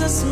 Jesus,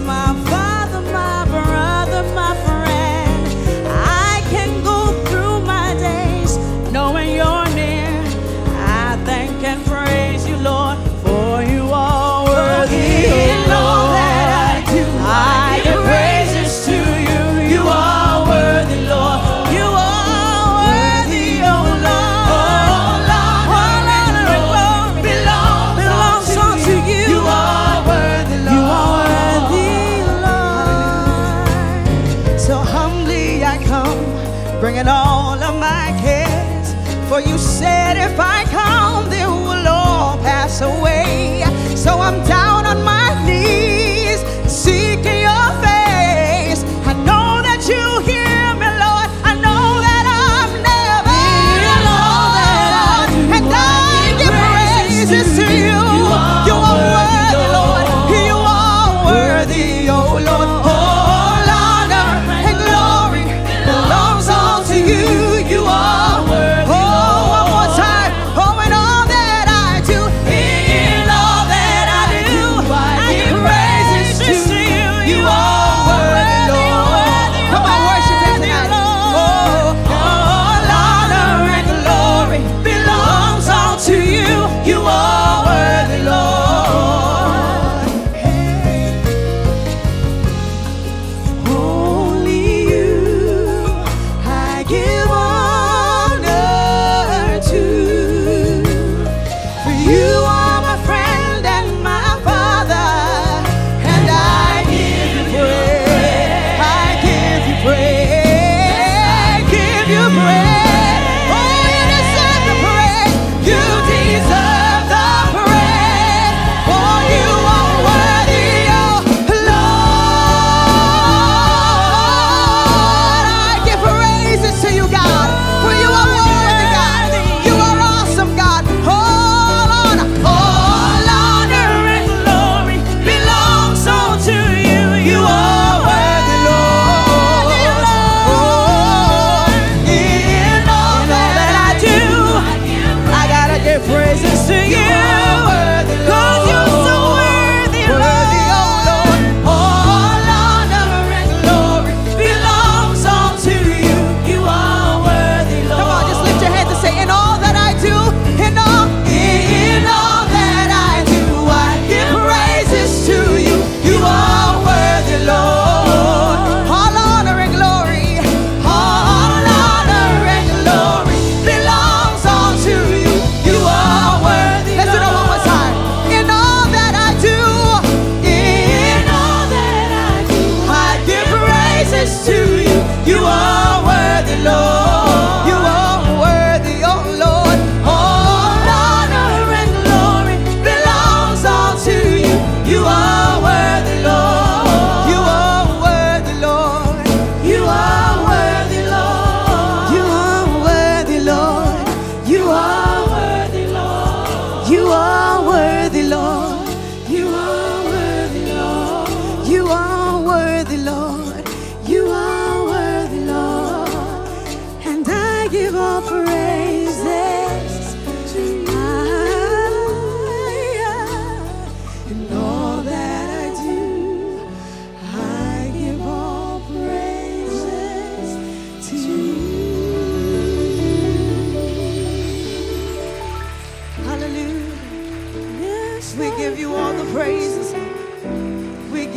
And all of my cares. For you said if I come, they will all pass away. So I'm dying.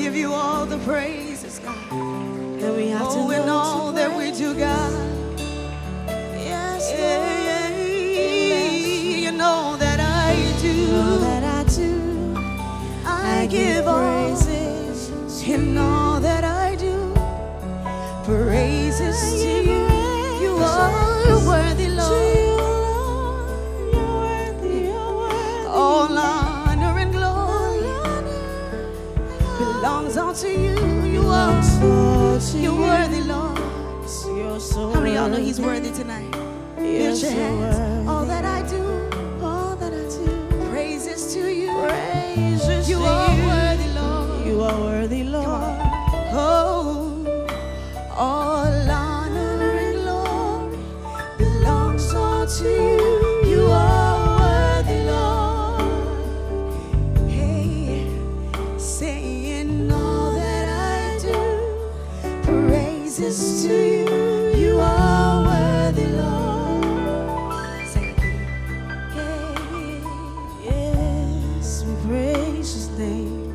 give you all the praises, God. That we have oh, to know and all that we do, God. Yes, yeah, yeah. You know that I do. You know that I do. I, I give. belongs unto you. You are, you're worthy, Lord. How many y'all know He's worthy tonight? Lift your hands. All that I do, all that I do, praises to you. Praises you are worthy, Lord. You are worthy, Lord. Oh. Praises to you. You are worthy, Lord. Yes, we praise his name,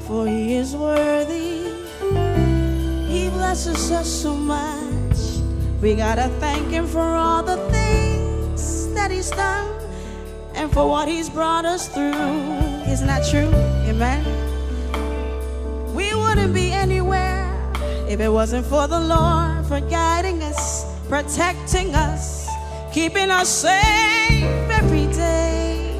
for he is worthy. He blesses us so much. We gotta thank him for all the things that he's done and for what he's brought us through. Isn't that true? Amen. If it wasn't for the Lord for guiding us, protecting us, keeping us safe every day.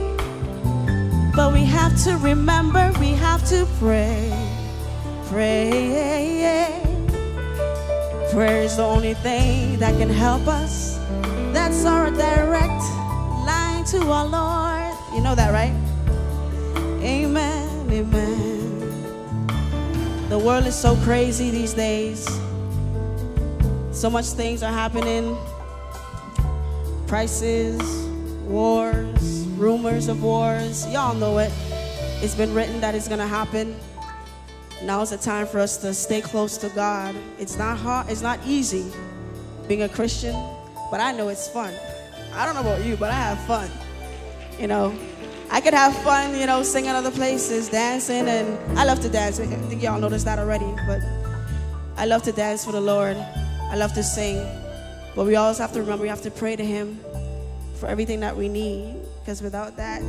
But we have to remember, we have to pray. Pray. Prayer is the only thing that can help us. That's our direct line to our Lord. You know that, right? Amen. Amen. The world is so crazy these days. So much things are happening. Prices, wars, rumors of wars. Y'all know it. It's been written that it's gonna happen. Now is the time for us to stay close to God. It's not hard, it's not easy being a Christian, but I know it's fun. I don't know about you, but I have fun. You know, I could have fun, you know, singing other places, dancing, and I love to dance. I think y'all noticed that already, but I love to dance for the Lord. I love to sing. But we always have to remember we have to pray to Him for everything that we need, because without that,